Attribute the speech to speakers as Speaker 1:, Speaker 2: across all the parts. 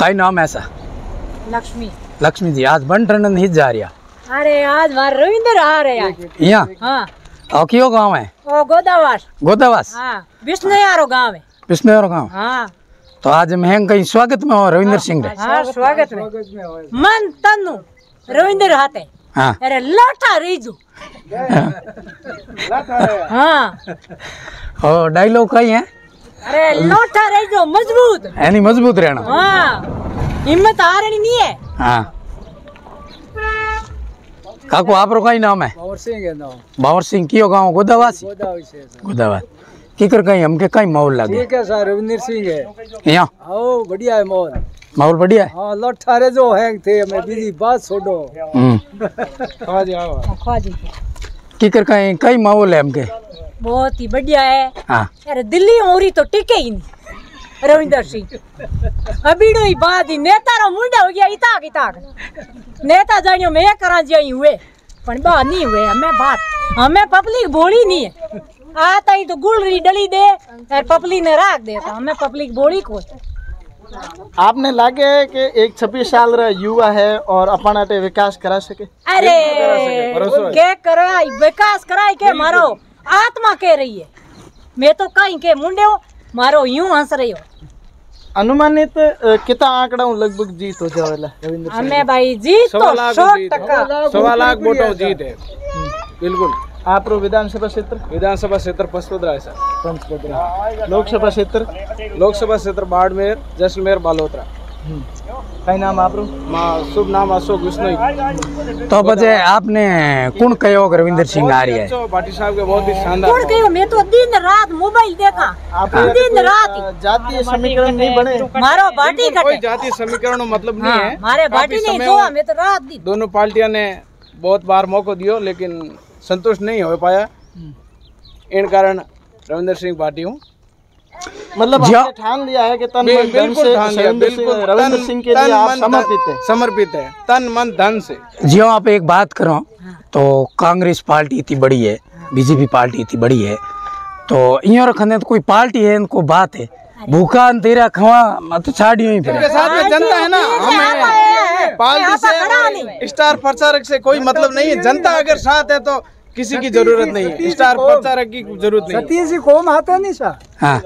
Speaker 1: कई नाम ऐसा
Speaker 2: लक्ष्मी.
Speaker 1: लक्ष्मी जी आज बन टन ही जा रहा
Speaker 2: अरे आज मार रविंद्र आ रहे हैं
Speaker 1: यहाँ
Speaker 2: हाँ.
Speaker 1: और कियो गाँव है
Speaker 2: ओ गोदावास
Speaker 1: गोदावास
Speaker 2: हाँ विष्णु गाँव है
Speaker 1: विष्णु और गाँव.
Speaker 2: हाँ.
Speaker 1: तो आज मैं कहीं स्वागत में हो रविंद्र सिंह
Speaker 2: हाँ स्वागत में. मन तनु रविंद्र हाथे
Speaker 1: हाँ.
Speaker 2: अरे लाठा रीजू. हाँ.
Speaker 1: और डायलॉग कई है
Speaker 2: अरे लाठा रीजो मज़बूत।
Speaker 1: एनी मज़बूत रहना।
Speaker 2: हाँ हिम्मत हारनी नहीं है।
Speaker 1: हाँ। काकू आप रो कई नाम है?
Speaker 3: और सिंह है नाम।
Speaker 1: बावर सिंह कियो गाँव? गोदावास?
Speaker 3: गोदा विशेष
Speaker 1: गोदावास। किकर कहीं हमके कहीं माहौल लगे?
Speaker 3: ठीक है सर रविंद्र सिंह है।
Speaker 1: यहाँ
Speaker 3: आओ बढ़िया है मोर
Speaker 1: माहौल बढ़िया है?
Speaker 3: हाँ लठारे जो हैंग थे मैं बीजी बात छोड़ो।
Speaker 1: हम्म।
Speaker 3: हाँ जी आओ।
Speaker 2: खा जी
Speaker 1: किकर कहीं कई माहौल है हमके?
Speaker 2: बहुत ही बढ़िया है।
Speaker 1: हाँ।
Speaker 2: अरे दिल्ली मोरी तो टिके ही नहीं। रविंदर सिंह। अभी नो ही बात ही नेता रो मुंडा हो गया इताक इताक। नेता जानियो मैं करा जाई हुए पर बा नहीं हुए हमें बात हमें पब्लिक बोली नहीं है। आ तई तो गुलरी डली दे और पब्लिक ने राख दे तो हमें पब्लिक बोली को
Speaker 4: आपने लागे के एक छब्बीस साल रे युवा है और अपन विकास करा सके?
Speaker 2: अरे के करा विकास करा के मारो। आत्मा कह रही है। मैं तो कहीं के मुंडे हो मारो यूँ हंस रही हो।
Speaker 4: अनुमानित कितना आंकड़ा हूँ? लगभग जीत हो जावेला रविंद्र
Speaker 2: हमें भाई जी तो सौ टका।
Speaker 3: सवा लाख वोटों जीत है। बिल्कुल।
Speaker 4: आप विधानसभा क्षेत्र?
Speaker 3: विधानसभा क्षेत्र पचपदरा है सर।
Speaker 4: पंचपदरा लोकसभा क्षेत्र?
Speaker 3: लोकसभा क्षेत्र बाड़मेर जैसलमेर बालोतरा।
Speaker 4: कई नाम आप रो
Speaker 3: माँ शुभ नाम अशोक विष्णु
Speaker 1: तो बजे आपने कौन कहो कि रविंद्र सिंह आ रही है
Speaker 3: तो भाटी साहब के बहुत ही शानदार
Speaker 2: कौन कहो मैं तो दिन रात मोबाइल देखा
Speaker 4: आप
Speaker 2: दिन रात
Speaker 4: अ, जातीय समीकरण नहीं बने
Speaker 2: मारो बाटी
Speaker 3: कोई
Speaker 2: कटे
Speaker 3: जाति समीकरण मतलब नहीं
Speaker 2: हाँ,
Speaker 3: है
Speaker 2: मारे बाटी
Speaker 3: काफ़ी
Speaker 2: नहीं
Speaker 3: समय
Speaker 2: जो
Speaker 3: में
Speaker 2: मैं तो रात दिन
Speaker 3: दोनों पार्टियाँ ने बहुत बार मौका दियो लेकिन संतुष्ट नहीं हो पाया इन कारण रविंद्र सिंह पार्टी हूँ
Speaker 4: मतलब आपने ठान लिया है कि तन मन धन से रविंद्र सिंह
Speaker 3: बिल्कुल
Speaker 4: रविंद्र सिंह के लिए आप समर्पित है।
Speaker 3: समर्पित है। तन मन धन से।
Speaker 1: जियो आप एक बात करो तो कांग्रेस पार्टी इतनी बड़ी है बीजेपी पार्टी इतनी बड़ी है तो इयो रखने तो कोई पार्टी है इनको बात है। भूखा तेरा खवा मत तो छाड़ियो ही फिर।
Speaker 3: साथ में जनता है ना हमें पार्टी से स्टार प्रचारक से कोई मतलब नहीं है। जनता अगर साथ है तो किसी की ज़रूरत नहीं है। स्टार प्रचारक की ज़रूरत नहीं है।
Speaker 5: सतीश जी कोम आता नहीं सा।
Speaker 1: हाँ।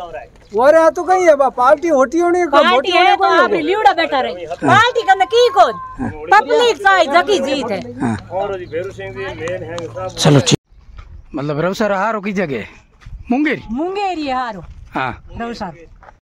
Speaker 5: और यहाँ तो कहीं है बा पार्टी होती होनी का
Speaker 2: पार्टी है तो
Speaker 5: को
Speaker 2: आप लियोड़ा बैठा रहे पार्टी का की को पब्लिक साई जकी जीत है
Speaker 1: चलो ठीक मतलब रवसर हारो की जगह मुंगेरी
Speaker 2: मुंगेरी हारो
Speaker 1: हाँ
Speaker 2: रवसार